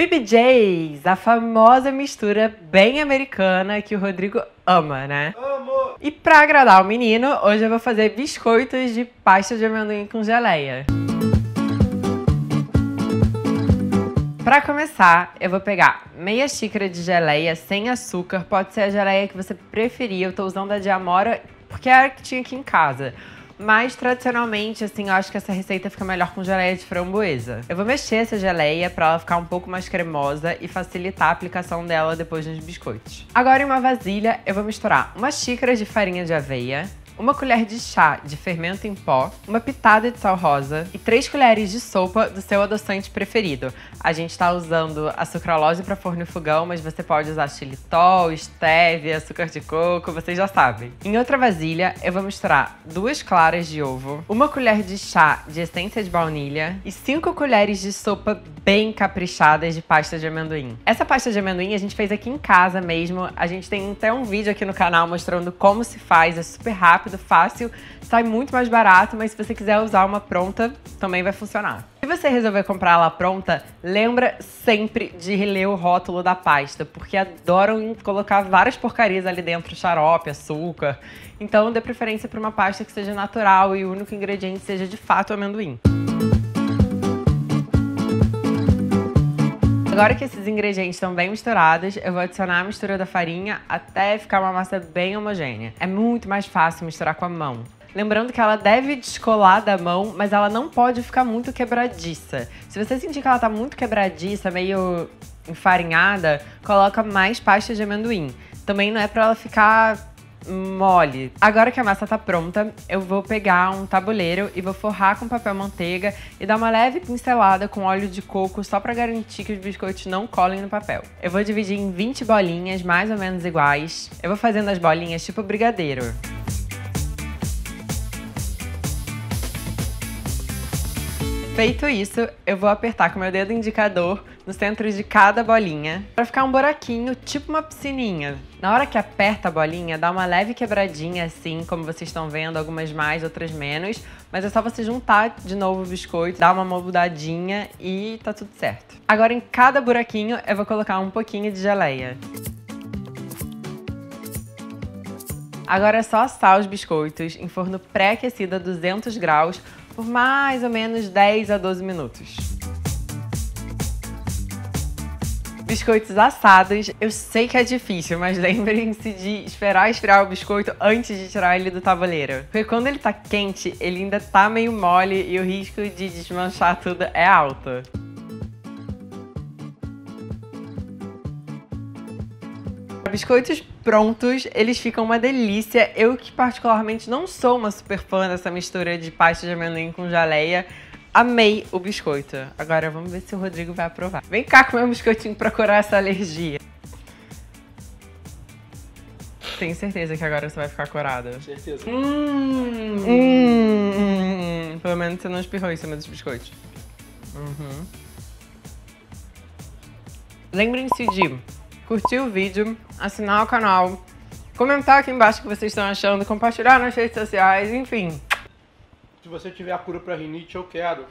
PBJs, a famosa mistura bem americana que o Rodrigo ama, né? Amo! E pra agradar o menino, hoje eu vou fazer biscoitos de pasta de amendoim com geleia. Para começar, eu vou pegar meia xícara de geleia sem açúcar, pode ser a geleia que você preferir, eu tô usando a de Amora porque é a que tinha aqui em casa. Mas tradicionalmente, assim, eu acho que essa receita fica melhor com geleia de framboesa. Eu vou mexer essa geleia para ela ficar um pouco mais cremosa e facilitar a aplicação dela depois nos biscoitos. Agora em uma vasilha, eu vou misturar uma xícara de farinha de aveia, uma colher de chá de fermento em pó, uma pitada de sal rosa e três colheres de sopa do seu adoçante preferido. A gente está usando a sucralose para forno e fogão, mas você pode usar xilitol, stevia, açúcar de coco, vocês já sabem. Em outra vasilha, eu vou misturar duas claras de ovo, uma colher de chá de essência de baunilha e cinco colheres de sopa bem caprichadas de pasta de amendoim. Essa pasta de amendoim a gente fez aqui em casa mesmo. A gente tem até um vídeo aqui no canal mostrando como se faz, é super rápido rápido, fácil, sai muito mais barato, mas se você quiser usar uma pronta, também vai funcionar. Se você resolver comprar ela pronta, lembra sempre de ler o rótulo da pasta, porque adoram colocar várias porcarias ali dentro, xarope, açúcar. Então dê preferência para uma pasta que seja natural e o único ingrediente seja de fato amendoim. Agora que esses ingredientes estão bem misturados, eu vou adicionar a mistura da farinha até ficar uma massa bem homogênea. É muito mais fácil misturar com a mão. Lembrando que ela deve descolar da mão, mas ela não pode ficar muito quebradiça. Se você sentir que ela tá muito quebradiça, meio enfarinhada, coloca mais pasta de amendoim. Também não é para ela ficar mole. Agora que a massa tá pronta, eu vou pegar um tabuleiro e vou forrar com papel manteiga e dar uma leve pincelada com óleo de coco só para garantir que os biscoitos não colem no papel. Eu vou dividir em 20 bolinhas mais ou menos iguais. Eu vou fazendo as bolinhas tipo brigadeiro. Feito isso, eu vou apertar com meu dedo indicador no centro de cada bolinha para ficar um buraquinho, tipo uma piscininha. Na hora que aperta a bolinha, dá uma leve quebradinha assim, como vocês estão vendo, algumas mais, outras menos, mas é só você juntar de novo o biscoito, dar uma moldadinha e tá tudo certo. Agora em cada buraquinho eu vou colocar um pouquinho de geleia. Agora é só assar os biscoitos em forno pré-aquecido a 200 graus por mais ou menos 10 a 12 minutos. Biscoitos assados, eu sei que é difícil, mas lembrem-se de esperar esfriar o biscoito antes de tirar ele do tabuleiro. Porque quando ele tá quente, ele ainda tá meio mole e o risco de desmanchar tudo é alto. Biscoitos prontos, eles ficam uma delícia. Eu que particularmente não sou uma super fã dessa mistura de pasta de amendoim com geleia, amei o biscoito. Agora vamos ver se o Rodrigo vai aprovar. Vem cá comer um biscoitinho pra curar essa alergia. Tenho certeza que agora você vai ficar curada. Certeza. Hum, hum, hum, Pelo menos você não espirrou em cima dos biscoitos. Uhum. Lembrem-se de curtir o vídeo, assinar o canal, comentar aqui embaixo o que vocês estão achando, compartilhar nas redes sociais, enfim. Se você tiver a cura pra rinite, eu quero.